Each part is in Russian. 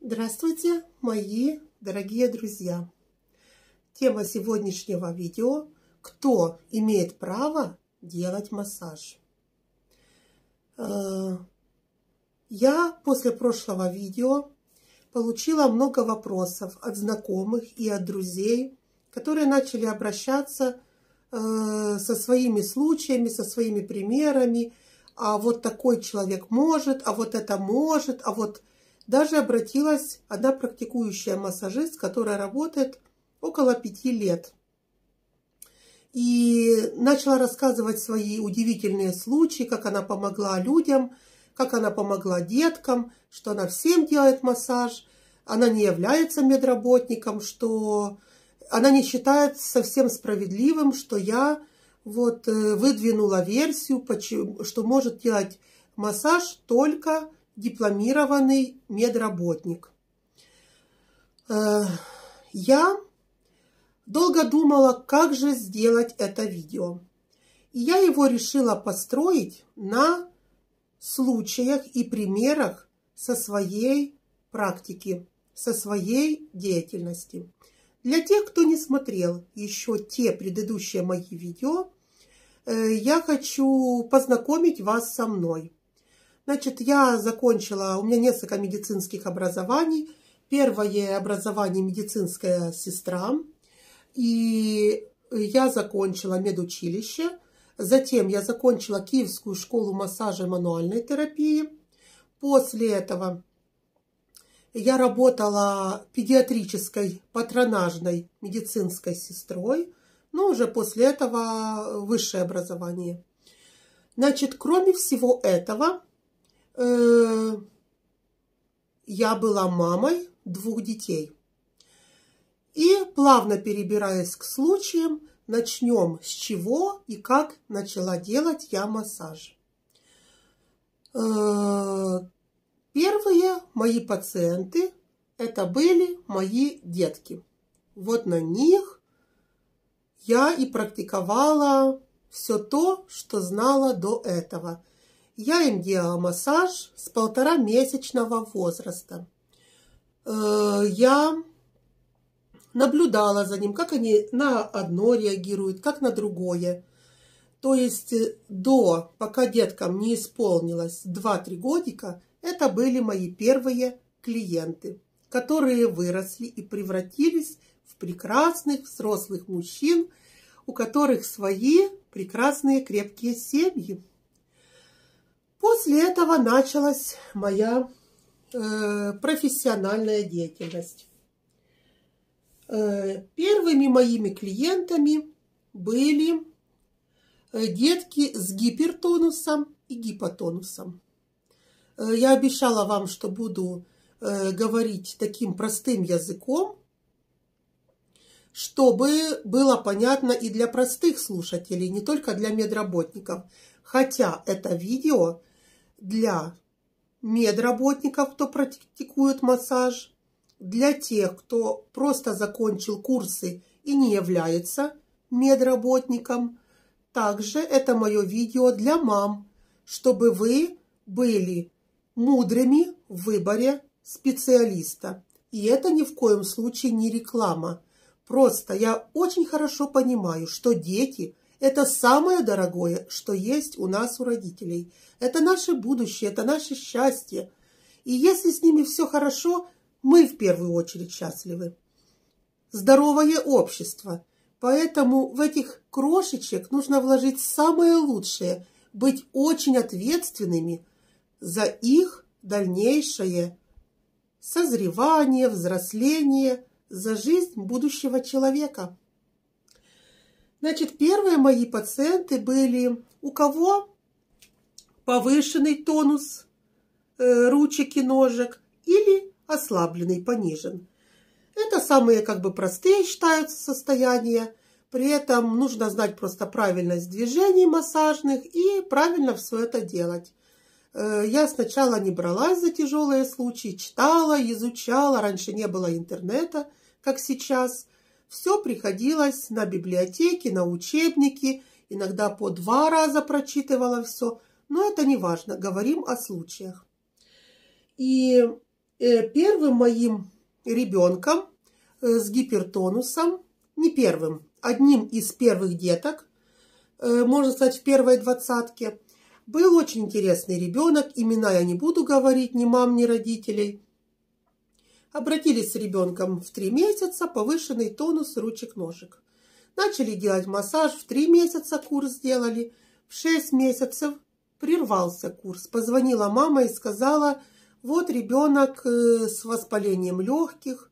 Здравствуйте, мои дорогие друзья! Тема сегодняшнего видео – кто имеет право делать массаж? Э, я после прошлого видео получила много вопросов от знакомых и от друзей, которые начали обращаться э, со своими случаями, со своими примерами. А вот такой человек может, а вот это может, а вот даже обратилась одна практикующая массажист, которая работает около пяти лет. И начала рассказывать свои удивительные случаи, как она помогла людям, как она помогла деткам, что она всем делает массаж, она не является медработником, что она не считает совсем справедливым, что я вот э, выдвинула версию, что может делать массаж только дипломированный медработник. Э, я долго думала, как же сделать это видео. И я его решила построить на случаях и примерах со своей практики, со своей деятельности. Для тех, кто не смотрел еще те предыдущие мои видео, э, я хочу познакомить вас со мной – Значит, я закончила, у меня несколько медицинских образований. Первое образование медицинская сестра. И я закончила медучилище. Затем я закончила Киевскую школу массажа и мануальной терапии. После этого я работала педиатрической патронажной медицинской сестрой, но уже после этого высшее образование. Значит, кроме всего этого, Э, я была мамой двух детей. И плавно перебираясь к случаям, начнем с чего и как начала делать я массаж. Э, первые мои пациенты это были мои детки. Вот на них я и практиковала все то, что знала до этого. Я им делала массаж с полтора месячного возраста. Э, я наблюдала за ним, как они на одно реагируют, как на другое. То есть э, до, пока деткам не исполнилось 2-3 годика, это были мои первые клиенты, которые выросли и превратились в прекрасных взрослых мужчин, у которых свои прекрасные крепкие семьи. После этого началась моя э, профессиональная деятельность. Э, первыми моими клиентами были э, детки с гипертонусом и гипотонусом. Э, я обещала вам, что буду э, говорить таким простым языком, чтобы было понятно и для простых слушателей, не только для медработников. Хотя это видео для медработников, кто практикует массаж, для тех, кто просто закончил курсы и не является медработником. Также это мое видео для мам, чтобы вы были мудрыми в выборе специалиста. И это ни в коем случае не реклама. Просто я очень хорошо понимаю, что дети – это самое дорогое, что есть у нас, у родителей. Это наше будущее, это наше счастье. И если с ними все хорошо, мы в первую очередь счастливы. Здоровое общество. Поэтому в этих крошечек нужно вложить самое лучшее, быть очень ответственными за их дальнейшее созревание, взросление, за жизнь будущего человека. Значит, первые мои пациенты были у кого повышенный тонус э, ручек и ножек или ослабленный, понижен. Это самые как бы простые считаются состояния. При этом нужно знать просто правильность движений массажных и правильно все это делать. Э, я сначала не бралась за тяжелые случаи, читала, изучала. Раньше не было интернета, как сейчас – все приходилось на библиотеки, на учебники, иногда по два раза прочитывала все, но это не важно, говорим о случаях. И Э, первым моим ребенком э, с гипертонусом, не первым, одним из первых деток, э, можно сказать, в первой двадцатке, был очень интересный ребенок. Имена я не буду говорить ни мам, ни родителей. Обратились с ребенком в три месяца, повышенный тонус ручек-ножек. Начали делать массаж, в три месяца курс сделали, в шесть месяцев прервался курс. Позвонила мама и сказала, вот ребенок э, с воспалением легких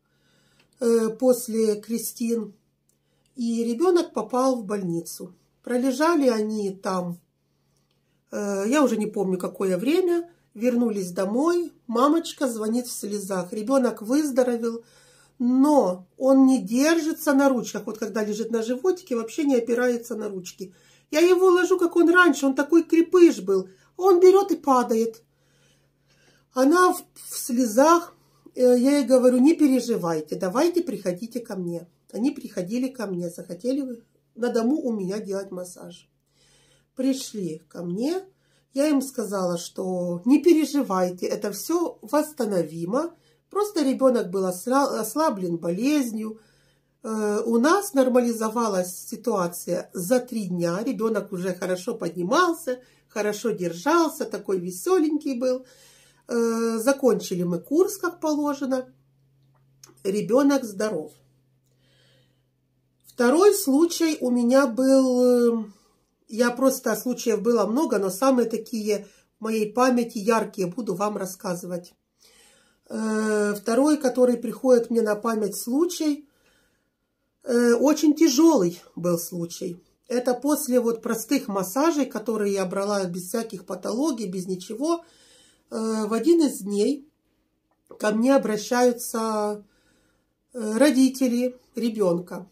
э, после крестин. И ребенок попал в больницу. Пролежали они там, э, я уже не помню какое время, вернулись домой. Мамочка звонит в слезах. Ребенок выздоровел, но он не держится на ручках. Вот когда лежит на животике, вообще не опирается на ручки. Я его ложу, как он раньше, он такой крепыш был. Он берет и падает. Она в, в слезах, э, я ей говорю, не переживайте, давайте приходите ко мне. Они приходили ко мне, захотели на дому у меня делать массаж. Пришли ко мне, я им сказала, что не переживайте, это все восстановимо. Просто ребенок был ослаблен болезнью. Э, у нас нормализовалась ситуация за три дня. Ребенок уже хорошо поднимался, хорошо держался, такой веселенький был. Э, закончили мы курс, как положено. Ребенок здоров. Второй случай у меня был, э, я просто случаев было много, но самые такие в моей памяти яркие буду вам рассказывать. Э, второй, который приходит мне на память случай, очень тяжелый был случай. Это после вот простых массажей, которые я брала без всяких патологий, без ничего – Э, в один из дней ко мне обращаются э, родители ребенка.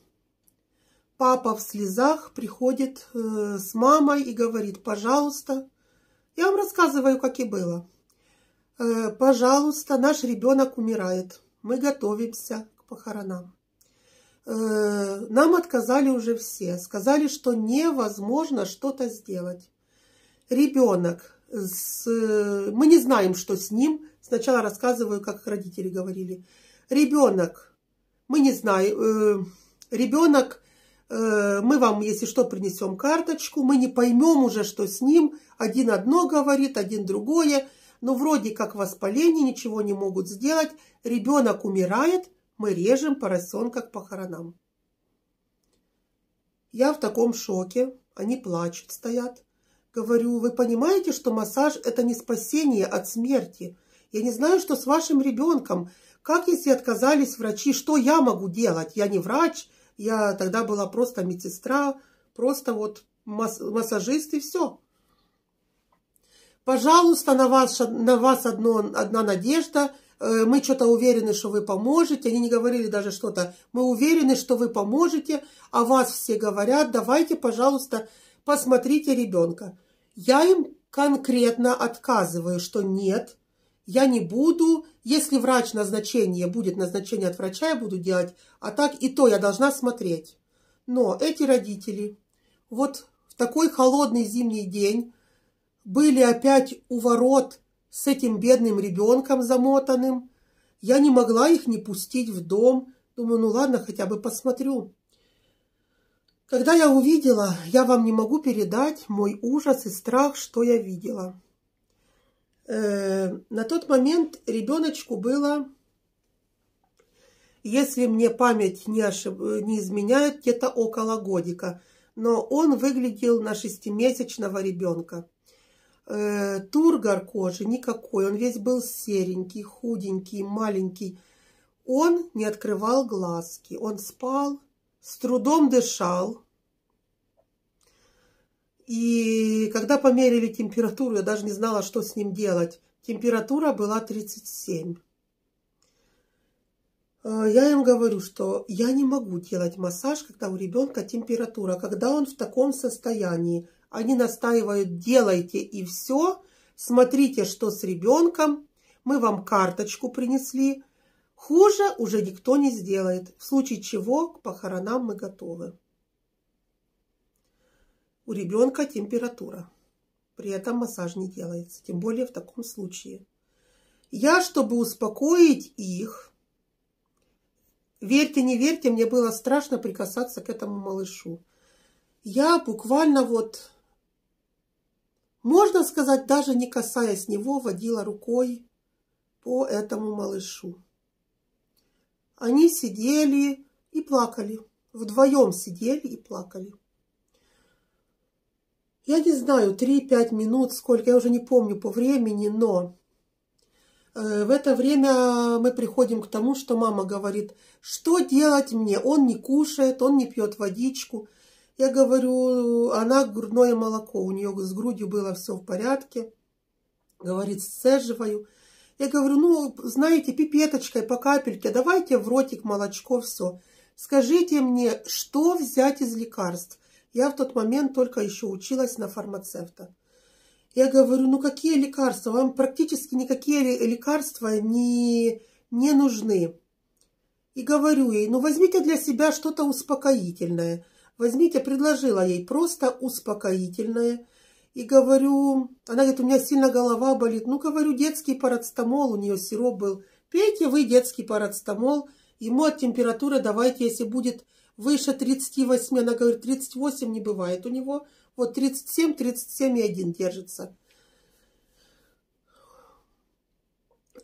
Папа в слезах приходит э, с мамой и говорит, пожалуйста, я вам рассказываю, как и было. Пожалуйста, наш ребенок умирает. Мы готовимся к похоронам. Нам отказали уже все. Сказали, что невозможно что-то сделать. Ребенок с... мы не знаем, что с ним. Сначала рассказываю, как родители говорили. Ребенок, мы не знаем, э, ребенок, э, мы вам, если что, принесем карточку, мы не поймем уже, что с ним. Один одно говорит, один другое. Но вроде как воспаление, ничего не могут сделать. Ребенок умирает, мы режем поросенка к похоронам. Я в таком шоке. Они плачут, стоят. Говорю, вы понимаете, что массаж – это не спасение от смерти? Я не знаю, что с вашим ребенком. Как, если отказались врачи, что я могу делать? Я не врач, я тогда была просто медсестра, просто вот массажист и все. Пожалуйста, на вас, на вас одно, одна надежда. Э, мы что-то уверены, что вы поможете. Они не говорили даже что-то. Мы уверены, что вы поможете. А вас все говорят, давайте, пожалуйста, посмотрите ребенка. Я им конкретно отказываю, что нет, я не буду, если врач назначение будет назначение от врача, я буду делать, а так и то я должна смотреть. Но эти родители вот в такой холодный зимний день были опять у ворот с этим бедным ребенком замотанным. Я не могла их не пустить в дом. Думаю, ну ладно, хотя бы посмотрю. Когда я увидела, я вам не могу передать мой ужас и страх, что я видела. Э, на тот момент ребеночку было, если мне память не, ошиб... не изменяет, где-то около годика. Но он выглядел на шестимесячного ребенка. Э, тургор кожи никакой, он весь был серенький, худенький, маленький. Он не открывал глазки, он спал, с трудом дышал. И когда померили температуру, я даже не знала, что с ним делать. Температура была 37. А, я им говорю, что я не могу делать массаж, когда у ребенка температура, когда он в таком состоянии. Они настаивают, делайте и все, смотрите, что с ребенком. Мы вам карточку принесли, Хуже уже никто не сделает, в случае чего к похоронам мы готовы. У ребенка температура. При этом массаж не делается, тем более в таком случае. Я, чтобы успокоить их, верьте, не верьте, мне было страшно прикасаться к этому малышу. Я буквально вот, можно сказать, даже не касаясь него, водила рукой по этому малышу. Они сидели и плакали. Вдвоем сидели и плакали. Я не знаю, 3-5 минут, сколько, я уже не помню по времени, но э, в это время мы приходим к тому, что мама говорит, что делать мне? Он не кушает, он не пьет водичку. Я говорю, она грудное молоко, у нее с грудью было все в порядке. Говорит, сцеживаю. Я говорю, ну, знаете, пипеточкой по капельке, давайте в ротик молочко, все. Скажите мне, что взять из лекарств? Я в тот момент только еще училась на фармацевта. Я говорю, ну какие лекарства? Вам практически никакие лекарства не, не нужны. И говорю ей, ну возьмите для себя что-то успокоительное. Возьмите, предложила ей просто успокоительное. И говорю, она говорит, у меня сильно голова болит. Ну, говорю, детский парацетамол, у нее сироп был. Пейте вы детский парацетамол. Ему от температуры давайте, если будет выше 38, она говорит, 38 не бывает у него. Вот 37, 37,1 держится.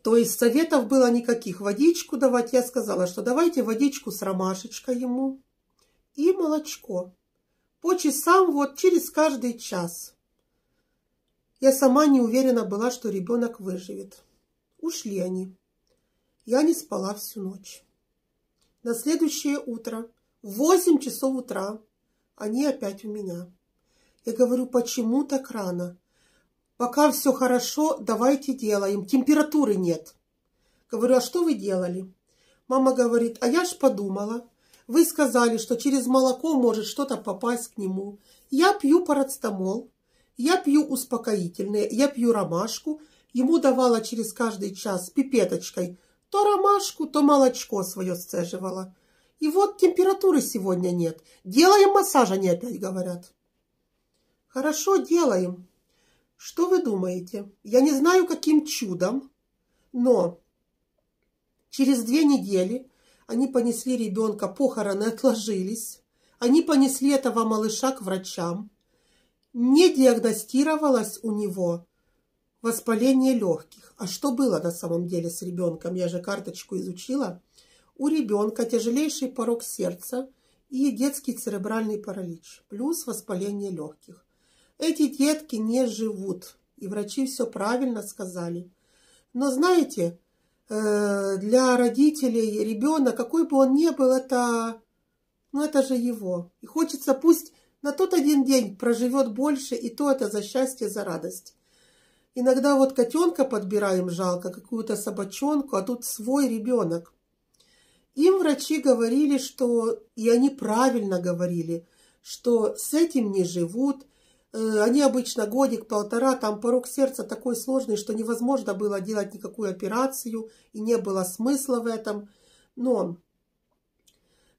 То есть советов было никаких. Водичку давать. Я сказала, что давайте водичку с ромашечкой ему и молочко. По часам вот через каждый час. Я сама не уверена была, что ребенок выживет. Ушли они. Я не спала всю ночь. На следующее утро в 8 часов утра они опять у меня. Я говорю, почему так рано? Пока все хорошо, давайте делаем. Температуры нет. Говорю, а что вы делали? Мама говорит, а я ж подумала. Вы сказали, что через молоко может что-то попасть к нему. Я пью парацетамол, я пью успокоительные, я пью ромашку. Ему давала через каждый час пипеточкой то ромашку, то молочко свое сцеживала. И вот температуры сегодня нет. Делаем массаж, они опять говорят. Хорошо, делаем. Что вы думаете? Я не знаю, каким чудом, но через две недели они понесли ребенка, похороны отложились. Они понесли этого малыша к врачам. Не диагностировалось у него воспаление легких. А что было на самом деле с ребенком? Я же карточку изучила у ребенка тяжелейший порог сердца и детский церебральный паралич, плюс воспаление легких. Эти детки не живут, и врачи все правильно сказали. Но знаете, э, для родителей ребенок, какой бы он ни был, это, ну это же его. И хочется пусть на тот один день проживет больше, и то это за счастье, за радость. Иногда вот котенка подбираем жалко, какую-то собачонку, а тут свой ребенок. Им врачи говорили, что, и они правильно говорили, что с этим не живут. Э, они обычно годик-полтора, там порог сердца такой сложный, что невозможно было делать никакую операцию, и не было смысла в этом. Но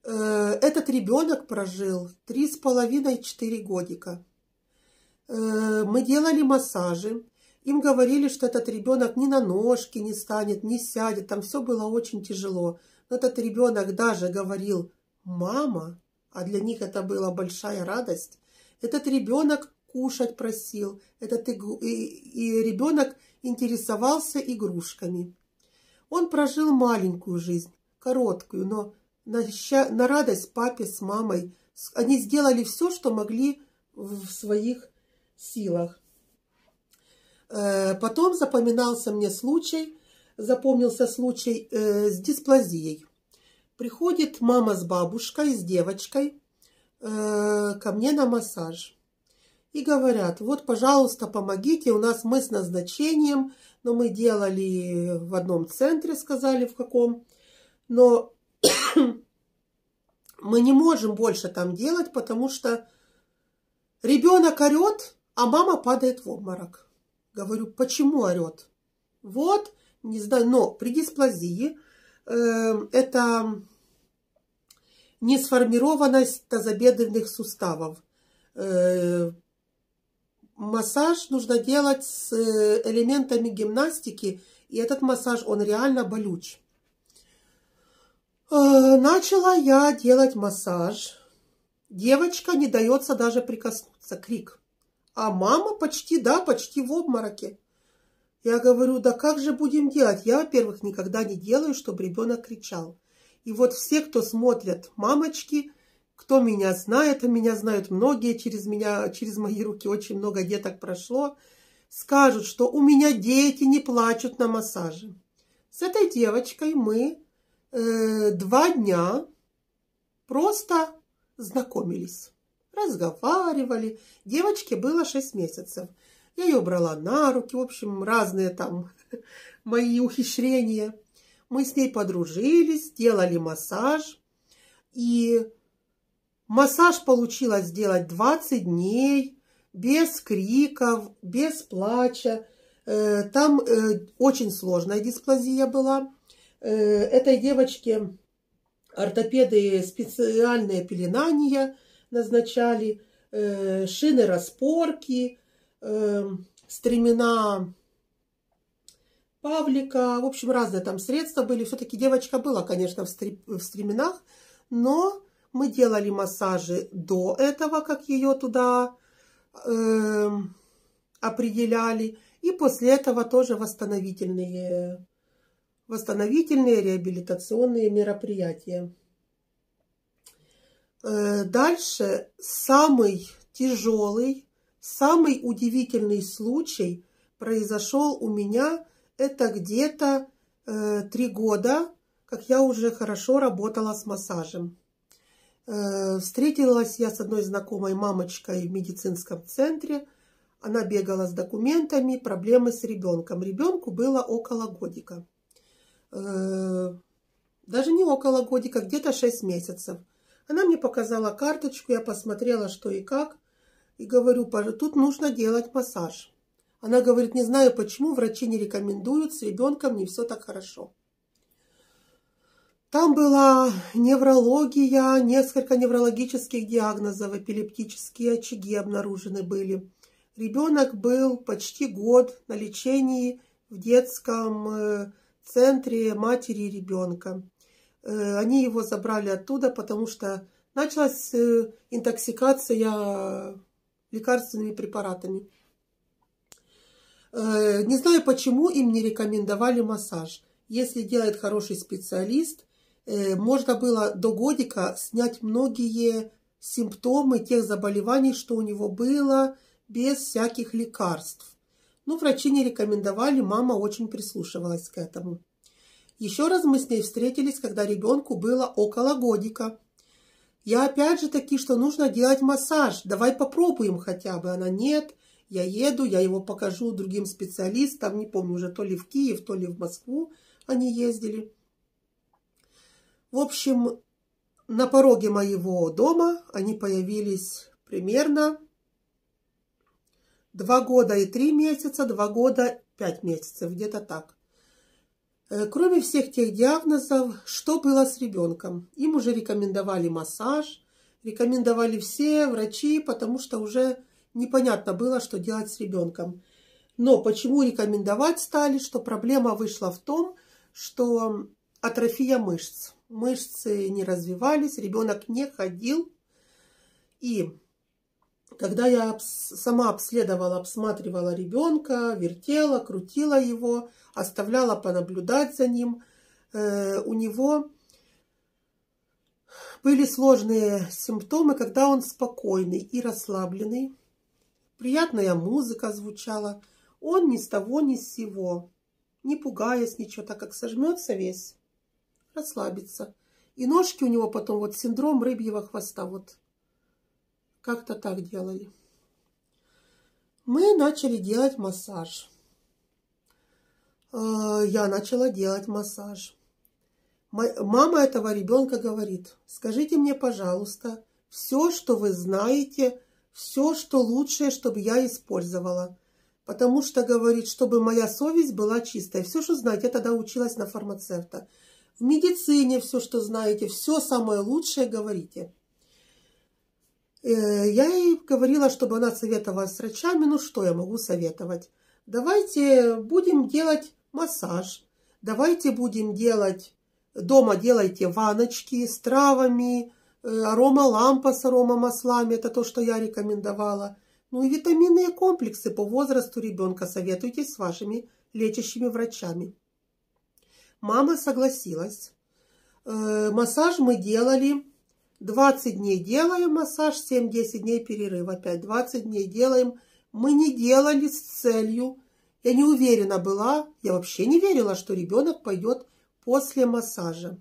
э, этот ребенок прожил три с половиной-четыре годика. Э, мы делали массажи. Им говорили, что этот ребенок ни на ножки не станет, не сядет. Там все было очень тяжело этот ребенок даже говорил «мама», а для них это была большая радость. Этот ребенок кушать просил, этот и, и ребенок интересовался игрушками. Он прожил маленькую жизнь, короткую, но на, на радость папе с мамой они сделали все, что могли в своих силах. Э, потом запоминался мне случай, запомнился случай э, с дисплазией. Приходит мама с бабушкой, с девочкой э, ко мне на массаж. И говорят, вот, пожалуйста, помогите, у нас мы с назначением, но мы делали в одном центре, сказали в каком, но мы не можем больше там делать, потому что ребенок орет, а мама падает в обморок. Говорю, почему орет? Вот, не знаю, но при дисплазии э, это несформированность тазобедренных суставов. Э, массаж нужно делать с элементами гимнастики И этот массаж, он реально болюч. Э, начала я делать массаж. Девочка не дается даже прикоснуться. Крик. А мама почти, да, почти в обмороке. Я говорю, да как же будем делать? Я, во-первых, никогда не делаю, чтобы ребенок кричал. И вот все, кто смотрят мамочки, кто меня знает, а меня знают многие, через меня, через мои руки очень много деток прошло, скажут, что у меня дети не плачут на массаже. С этой девочкой мы э, два дня просто знакомились, разговаривали. Девочке было 6 месяцев. Я ее брала на руки, в общем, разные там мои ухищрения. Мы с ней подружились, сделали массаж. И массаж получилось сделать 20 дней, без криков, без плача. Э, там э, очень сложная дисплазия была. Э, этой девочке ортопеды специальные пеленания назначали, шины распорки, э, стремена Павлика, в общем, разные там средства были. Все-таки девочка была, конечно, в, стременах, но мы делали массажи до этого, как ее туда э, определяли. И после этого тоже восстановительные восстановительные реабилитационные мероприятия. Э, дальше самый тяжелый, самый удивительный случай произошел у меня. Это где-то э, три года, как я уже хорошо работала с массажем. Э, встретилась я с одной знакомой мамочкой в медицинском центре. Она бегала с документами, проблемы с ребенком. Ребенку было около годика. Э, даже не около годика, где-то 6 месяцев. Она мне показала карточку, я посмотрела, что и как. И говорю, тут нужно делать массаж. Она говорит, не знаю почему, врачи не рекомендуют, с ребенком не все так хорошо. Там была неврология, несколько неврологических диагнозов, эпилептические очаги обнаружены были. Ребенок был почти год на лечении в детском э, центре матери ребенка. Э, они его забрали оттуда, потому что началась э, интоксикация лекарственными препаратами. Э, не знаю, почему им не рекомендовали массаж. Если делает хороший специалист, можно было до годика снять многие симптомы тех заболеваний, что у него было, без всяких лекарств. Но врачи не рекомендовали, мама очень прислушивалась к этому. Еще раз мы с ней встретились, когда ребенку было около годика. Я опять же таки, что нужно делать массаж. Давай попробуем хотя бы. Она нет, я еду, я его покажу другим специалистам. Не помню уже, то ли в Киев, то ли в Москву они ездили. В общем, на пороге моего дома они появились примерно Два года и три месяца, два года пять месяцев, где-то так. Э, кроме всех тех диагнозов, что было с ребенком? Им уже рекомендовали массаж, рекомендовали все врачи, потому что уже непонятно было, что делать с ребенком. Но почему рекомендовать стали? Что проблема вышла в том, что атрофия мышц. Мышцы не развивались, ребенок не ходил. И когда я сама обследовала, обсматривала ребенка, вертела, крутила его, оставляла понаблюдать за ним, э, у него были сложные симптомы, когда он спокойный и расслабленный. Приятная музыка звучала. Он ни с того, ни с сего, не пугаясь ничего, так как сожмется весь, расслабится. И ножки у него потом вот синдром рыбьего хвоста, вот как-то так делали. Мы начали делать массаж. Э, я начала делать массаж. Мама этого ребенка говорит, скажите мне, пожалуйста, все, что вы знаете, все, что лучшее, чтобы я использовала. Потому что, говорит, чтобы моя совесть была чистая. Все, что знаете, я тогда училась на фармацевта. В медицине все, что знаете, все самое лучшее говорите. Э, я ей говорила, чтобы она советовалась с врачами. Ну, что я могу советовать? Давайте будем делать массаж. Давайте будем делать, дома делайте ваночки с травами, э, аромалампа с аромамаслами, это то, что я рекомендовала. Ну и витаминные комплексы по возрасту ребенка советуйтесь с вашими лечащими врачами. Мама согласилась. Э, массаж мы делали 20 дней делаем массаж, 7-10 дней перерыв. Опять 20 дней делаем. Мы не делали с целью. Я не уверена была, я вообще не верила, что ребенок пойдет после массажа.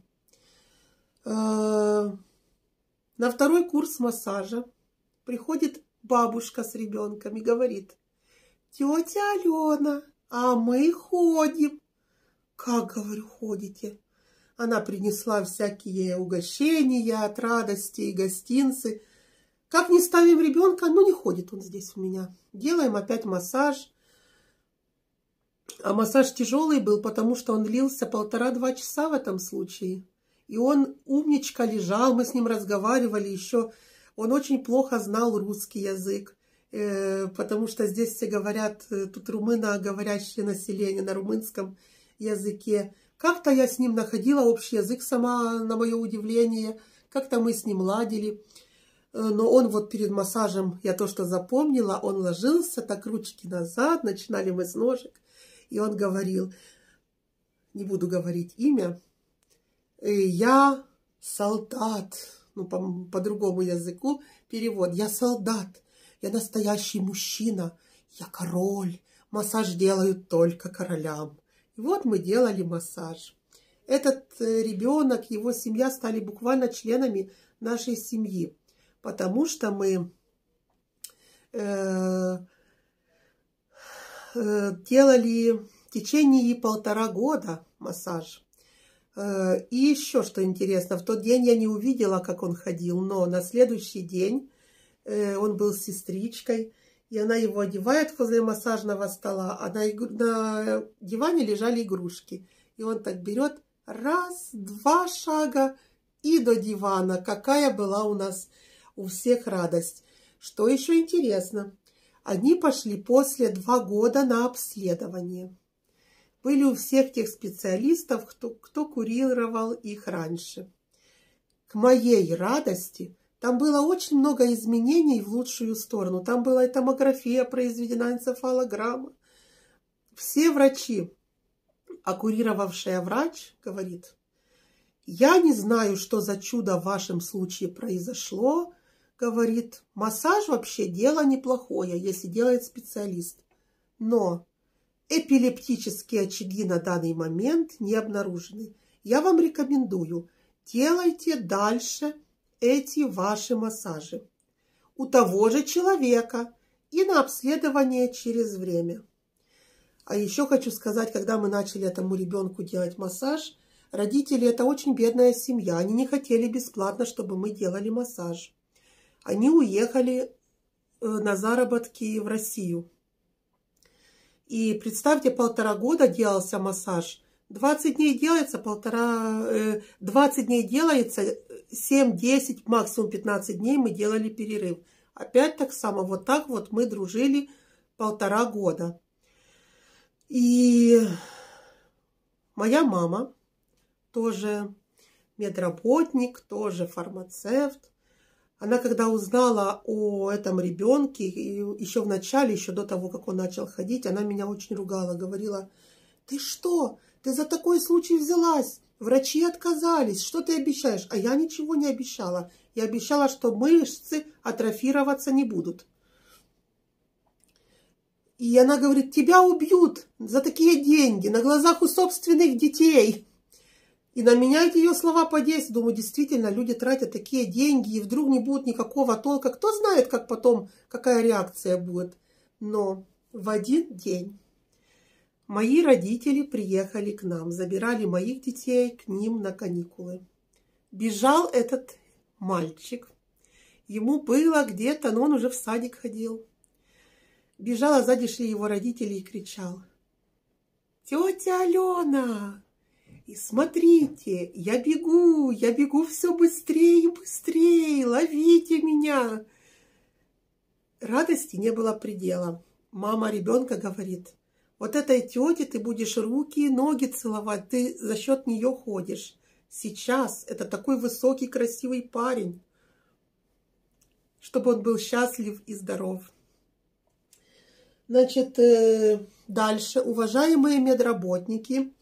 Э, на второй курс массажа приходит бабушка с ребенком и говорит, тетя Алена, а мы ходим. Как, говорю, ходите? Она принесла всякие угощения от радости и гостинцы. Как не ставим ребенка, ну не ходит он здесь у меня. Делаем опять массаж. А массаж тяжелый был, потому что он длился полтора-два часа в этом случае. И он умничка лежал, мы с ним разговаривали еще. Он очень плохо знал русский язык, э, потому что здесь все говорят, э, тут румыноговорящее население на румынском языке. Как-то я с ним находила общий язык сама, на мое удивление. Как-то мы с ним ладили. Э, но он вот перед массажем, я то, что запомнила, он ложился, так ручки назад, начинали мы с ножек. И он говорил, не буду говорить имя, «Э, я солдат, ну, по, по другому языку перевод, я солдат, я настоящий мужчина, я король, массаж делают только королям. Вот мы делали массаж. Этот э, ребенок, его семья стали буквально членами нашей семьи, потому что мы э, э, делали в течение полтора года массаж. Э, и еще что интересно, в тот день я не увидела, как он ходил, но на следующий день э, он был с сестричкой, и она его одевает возле массажного стола, а на, на диване лежали игрушки. И он так берет раз, два шага и до дивана. Какая была у нас у всех радость. Что еще интересно, они пошли после два года на обследование. Были у всех тех специалистов, кто, кто курировал их раньше. К моей радости там было очень много изменений в лучшую сторону. Там была и томография произведена, энцефалограмма. Все врачи, а курировавшая врач говорит, я не знаю, что за чудо в вашем случае произошло, говорит, массаж вообще дело неплохое, если делает специалист. Но эпилептические очаги на данный момент не обнаружены. Я вам рекомендую, делайте дальше эти ваши массажи у того же человека и на обследование через время. А еще хочу сказать, когда мы начали этому ребенку делать массаж, родители это очень бедная семья. Они не хотели бесплатно, чтобы мы делали массаж. Они уехали э, на заработки в Россию. И представьте, полтора года делался массаж. 20 дней делается, полтора, 20 э, дней делается, 7-10, максимум 15 дней мы делали перерыв. Опять так само, вот так вот мы дружили полтора года. И моя мама тоже медработник, тоже фармацевт. Она когда узнала о этом ребенке, еще в начале, еще до того, как он начал ходить, она меня очень ругала, говорила, ты что, ты за такой случай взялась? Врачи отказались. Что ты обещаешь? А я ничего не обещала. Я обещала, что мышцы атрофироваться не будут. И она говорит, тебя убьют за такие деньги на глазах у собственных детей. И на меня эти ее слова подействуют. Думаю, действительно, люди тратят такие деньги, и вдруг не будет никакого толка. Кто знает, как потом, какая реакция будет. Но в один день Мои родители приехали к нам, забирали моих детей к ним на каникулы. Бежал этот мальчик. Ему было где-то, но он уже в садик ходил. Бежала, сзади шли его родители и кричал. «Тетя Алена! И смотрите, я бегу, я бегу все быстрее и быстрее, ловите меня!» Радости не было предела. Мама ребенка говорит – Вот этой тете ты будешь руки и ноги целовать, ты за счет нее ходишь. Сейчас это такой высокий, красивый парень, чтобы он был счастлив и здоров. Значит, э, дальше, уважаемые медработники,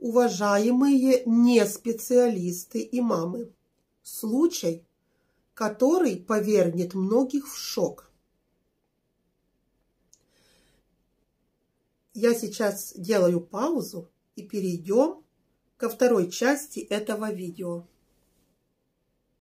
уважаемые не специалисты и мамы. Случай, который повернет многих в шок. Я сейчас делаю паузу и перейдем ко второй части этого видео.